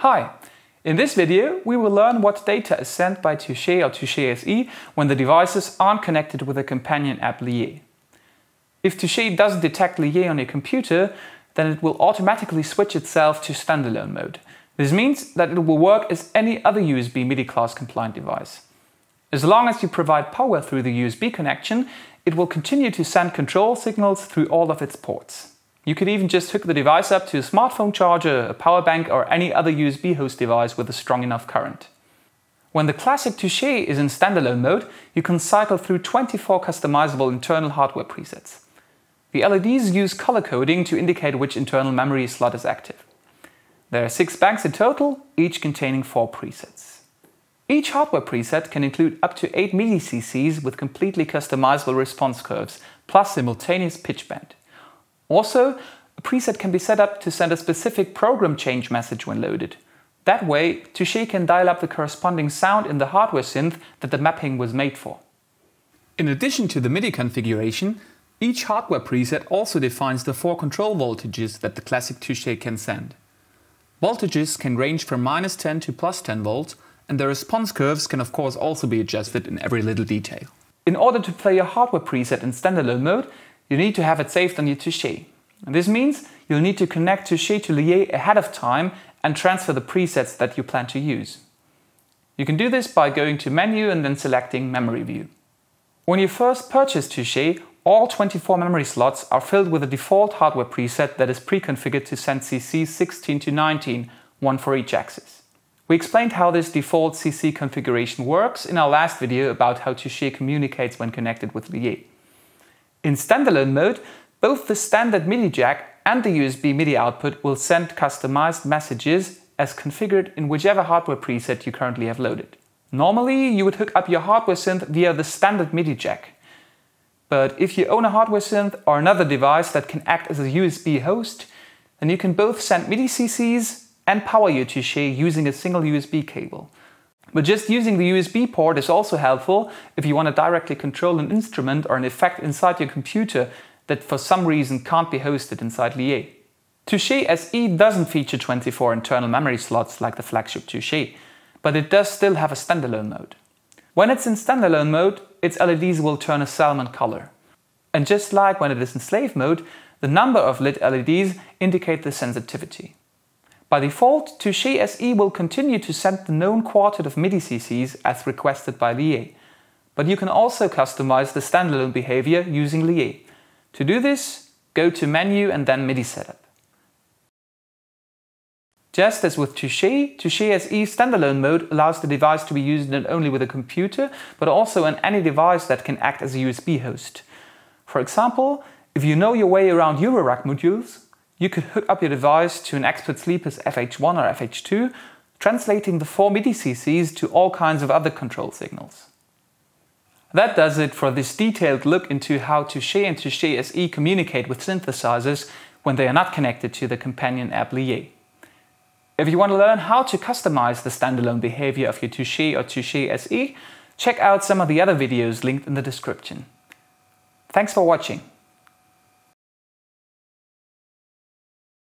Hi! In this video, we will learn what data is sent by Touché or Touché SE when the devices aren't connected with the companion app Lié. If Touché doesn't detect Lié on your computer, then it will automatically switch itself to standalone mode. This means that it will work as any other USB MIDI class compliant device. As long as you provide power through the USB connection, it will continue to send control signals through all of its ports. You could even just hook the device up to a smartphone charger, a power bank or any other USB host device with a strong enough current. When the classic Touché is in standalone mode, you can cycle through 24 customizable internal hardware presets. The LEDs use color coding to indicate which internal memory slot is active. There are six banks in total, each containing four presets. Each hardware preset can include up to 8 MIDI-CCs with completely customizable response curves, plus simultaneous pitch bend. Also, a preset can be set up to send a specific program change message when loaded. That way, Touché can dial up the corresponding sound in the hardware synth that the mapping was made for. In addition to the MIDI configuration, each hardware preset also defines the four control voltages that the classic Touché can send. Voltages can range from minus 10 to plus 10 volts, and the response curves can of course also be adjusted in every little detail. In order to play a hardware preset in standalone mode, you need to have it saved on your Touché. This means you'll need to connect Touché to Lié ahead of time and transfer the presets that you plan to use. You can do this by going to Menu and then selecting Memory View. When you first purchase Touché, all 24 memory slots are filled with a default hardware preset that is pre-configured to send CC 16 to 19, one for each axis. We explained how this default CC configuration works in our last video about how Touché communicates when connected with Lié. In standalone mode, both the standard MIDI jack and the USB MIDI output will send customized messages as configured in whichever hardware preset you currently have loaded. Normally, you would hook up your hardware synth via the standard MIDI jack. But if you own a hardware synth or another device that can act as a USB host, then you can both send MIDI CCs and power your Touché using a single USB cable. But just using the USB port is also helpful if you want to directly control an instrument or an effect inside your computer that for some reason can't be hosted inside Lié. Touché SE doesn't feature 24 internal memory slots like the flagship Touché, but it does still have a standalone mode. When it's in standalone mode, its LEDs will turn a salmon color. And just like when it is in slave mode, the number of lit LEDs indicate the sensitivity. By default, Touché SE will continue to send the known quartet of MIDI CCs as requested by Lié. But you can also customize the standalone behavior using Lié. To do this, go to Menu and then MIDI Setup. Just as with Touché, Touché SE standalone mode allows the device to be used not only with a computer, but also on any device that can act as a USB host. For example, if you know your way around Eurorack modules, you could hook up your device to an Expert Sleepers FH1 or FH2, translating the four MIDI CCs to all kinds of other control signals. That does it for this detailed look into how Touché and Touché SE communicate with synthesizers when they are not connected to the companion app Lié. If you want to learn how to customize the standalone behavior of your Touché or Touché SE, check out some of the other videos linked in the description. Thanks for watching.